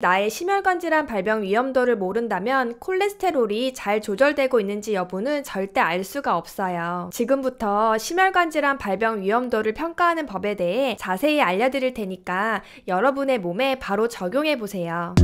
나의 심혈관 질환 발병 위험도를 모른다면 콜레스테롤이 잘 조절되고 있는지 여부는 절대 알 수가 없어요. 지금부터 심혈관 질환 발병 위험도를 평가하는 법에 대해 자세히 알려드릴 테니까 여러분의 몸에 바로 적용해 보세요.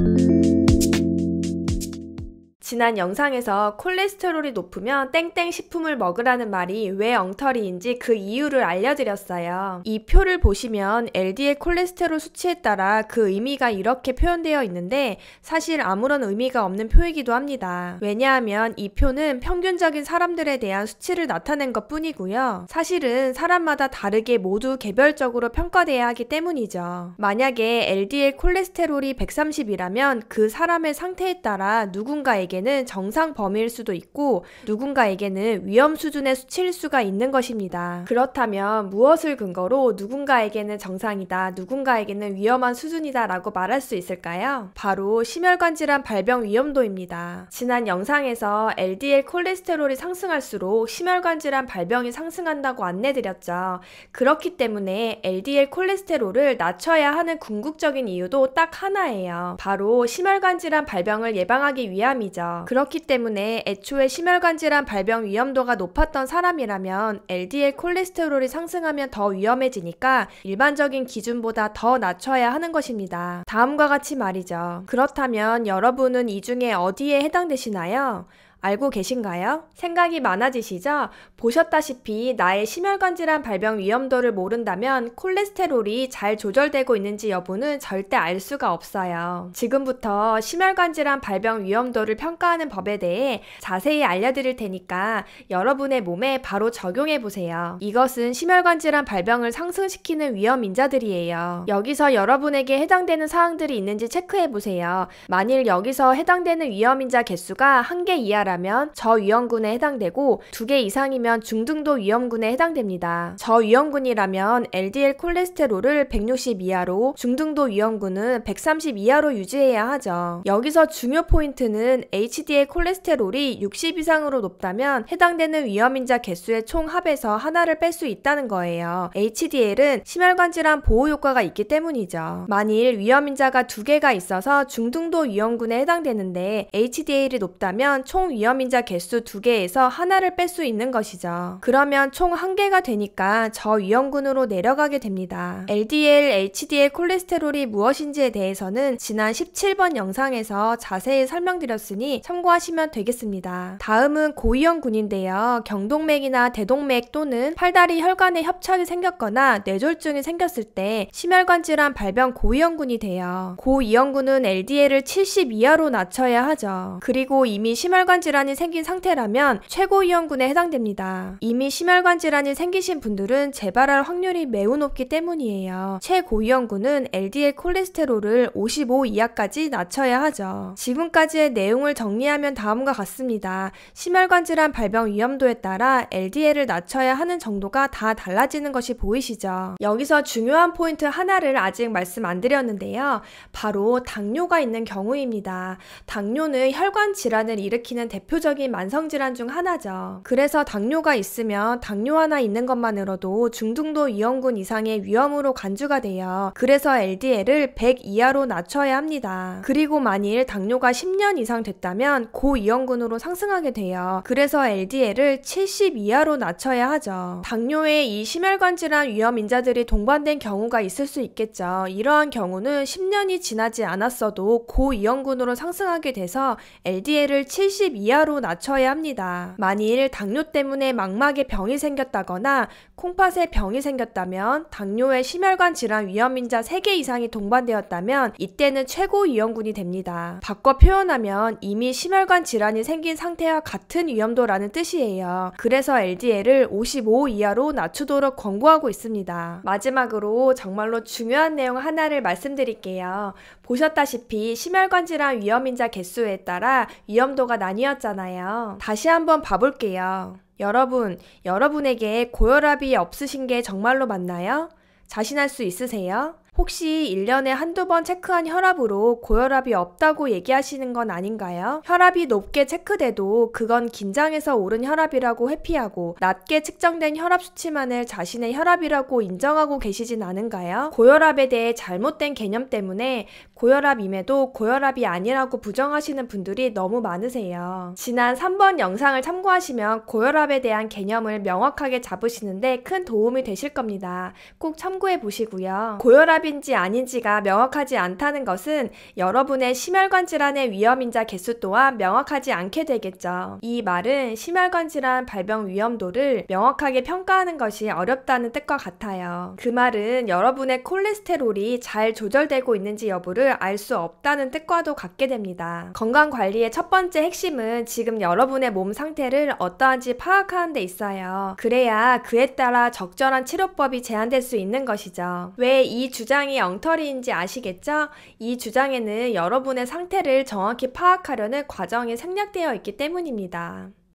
지난 영상에서 콜레스테롤이 높으면 땡땡 식품을 먹으라는 말이 왜 엉터리인지 그 이유를 알려드렸어요. 이 표를 보시면 LDL 콜레스테롤 수치에 따라 그 의미가 이렇게 표현되어 있는데 사실 아무런 의미가 없는 표이기도 합니다. 왜냐하면 이 표는 평균적인 사람들에 대한 수치를 나타낸 것 뿐이고요. 사실은 사람마다 다르게 모두 개별적으로 평가돼야 하기 때문이죠. 만약에 LDL 콜레스테롤이 130이라면 그 사람의 상태에 따라 누군가에게 누 군가에게는 정상 범위일 수도 있고 누군가에게는 위험 수준의 수치일 수가 있는 것입니다. 그렇다면 무엇을 근거로 누군가에게는 정상이다, 누군가에게는 위험한 수준이다 라고 말할 수 있을까요? 바로 심혈관 질환 발병 위험도입니다. 지난 영상에서 LDL 콜레스테롤이 상승할수록 심혈관 질환 발병이 상승한다고 안내드렸죠. 그렇기 때문에 LDL 콜레스테롤을 낮춰야 하는 궁극적인 이유도 딱 하나예요. 바로 심혈관 질환 발병을 예방하기 위함이죠. 있죠. 그렇기 때문에 애초에 심혈관 질환 발병 위험도가 높았던 사람이라면 LDL 콜레스테롤이 상승하면 더 위험해지니까 일반적인 기준보다 더 낮춰야 하는 것입니다. 다음과 같이 말이죠. 그렇다면 여러분은 이 중에 어디에 해당되시나요? 알고 계신가요? 생각이 많아지시죠? 보셨다시피 나의 심혈관 질환 발병 위험도를 모른다면 콜레스테롤이 잘 조절되고 있는지 여부는 절대 알 수가 없어요. 지금부터 심혈관 질환 발병 위험도를 평가하는 법에 대해 자세히 알려드릴 테니까 여러분의 몸에 바로 적용해 보세요. 이것은 심혈관 질환 발병을 상승시키는 위험 인자들이에요. 여기서 여러분에게 해당되는 사항들이 있는지 체크해 보세요. 만일 여기서 해당되는 위험 인자 개수가 한 개 이하라 이하라면 저위험군에 해당되고 두 개 이상이면 중등도 위험군에 해당됩니다. 저위험군이라면 LDL 콜레스테롤을 160 이하로 중등도 위험군은 130 이하로 유지해야 하죠. 여기서 중요 포인트는 HDL 콜레스테롤이 60 이상으로 높다면 해당되는 위험인자 개수의 총 합에서 하나를 뺄 수 있다는 거예요. HDL은 심혈관 질환 보호 효과가 있기 때문이죠. 만일 위험인자가 두 개가 있어서 중등도 위험군에 해당되는데 HDL이 높다면 총 위험 위험인자 개수 두 개에서 하나를 뺄 수 있는 것이죠. 그러면 총한 개가 되니까 저위험군으로 내려가게 됩니다. LDL, HDL 콜레스테롤이 무엇인지에 대해서는 지난 17번 영상에서 자세히 설명드렸으니 참고하시면 되겠습니다. 다음은 고위험군인데요. 경동맥이나 대동맥 또는 팔다리 혈관에 협착이 생겼거나 뇌졸중이 생겼을 때 심혈관 질환 발병 고위험군이 돼요. 고위험군은 LDL을 70 이하로 낮춰야 하죠. 그리고 이미 심혈관 질환 질환이 생긴 상태라면 최고위험군에 해당됩니다. 이미 심혈관 질환이 생기신 분들은 재발할 확률이 매우 높기 때문이에요. 최고위험군은 LDL 콜레스테롤을 55 이하까지 낮춰야 하죠. 지금까지의 내용을 정리하면 다음과 같습니다. 심혈관 질환 발병 위험도에 따라 LDL을 낮춰야 하는 정도가 다 달라지는 것이 보이시죠? 여기서 중요한 포인트 하나를 아직 말씀 안 드렸는데요. 바로 당뇨가 있는 경우입니다. 당뇨는 혈관 질환을 일으키는 대표 대표적인 만성질환 중 하나죠. 그래서 당뇨가 있으면 당뇨 하나 있는 것만으로도 중등도 이형군 이상의 위험으로 간주가 돼요. 그래서 LDL을 100 이하로 낮춰야 합니다. 그리고 만일 당뇨가 10년 이상 됐다면 고이형군으로 상승하게 돼요. 그래서 LDL을 70 이하로 낮춰야 하죠. 당뇨에 이 심혈관 질환 위험 인자들이 동반된 경우가 있을 수 있겠죠. 이러한 경우는 10년이 지나지 않았어도 고이형군으로 상승하게 돼서 LDL을 70 이하 이하로 낮춰야 합니다. 만일 당뇨 때문에 망막에 병이 생겼다거나 콩팥에 병이 생겼다면 당뇨의 심혈관 질환 위험 인자 3개 이상이 동반되었다면 이때는 최고 위험군이 됩니다. 바꿔 표현하면 이미 심혈관 질환이 생긴 상태와 같은 위험도라는 뜻이에요. 그래서 LDL을 55 이하로 낮추도록 권고하고 있습니다. 마지막으로 정말로 중요한 내용 하나를 말씀드릴게요. 보셨다시피 심혈관 질환 위험인자 개수에 따라 위험도가 나뉘었 죠. 있었잖아요. 다시 한번 봐볼게요. 여러분, 여러분에게 고혈압이 없으신 게 정말로 맞나요? 자신할 수 있으세요? 혹시 1년에 한두 번 체크한 혈압으로 고혈압이 없다고 얘기하시는 건 아닌가요? 혈압이 높게 체크돼도 그건 긴장해서 오른 혈압이라고 회피하고 낮게 측정된 혈압 수치만을 자신의 혈압이라고 인정하고 계시진 않은가요? 고혈압에 대해 잘못된 개념 때문에 고혈압임에도 고혈압이 아니라고 부정하시는 분들이 너무 많으세요. 지난 3번 영상을 참고하시면 고혈압에 대한 개념을 명확하게 잡으시는데 큰 도움이 되실 겁니다. 꼭 참고해 보시고요. 고혈압 인지 아닌지가 명확하지 않다는 것은 여러분의 심혈관 질환의 위험인자 개수 또한 명확하지 않게 되겠죠. 이 말은 심혈관 질환 발병 위험도를 명확하게 평가하는 것이 어렵다는 뜻과 같아요. 그 말은 여러분의 콜레스테롤이 잘 조절되고 있는지 여부를 알 수 없다는 뜻과도 같게 됩니다. 건강 관리의 첫 번째 핵심은 지금 여러분의 몸 상태를 어떠한지 파악하는 데 있어요. 그래야 그에 따라 적절한 치료법이 제한될 수 있는 것이죠. 왜 이 주장이 엉터리인지 아시겠죠? 이 주장에는 여러분의 상태를 정확히 파악하려는 과정이 생략되어 있기 때문입니다.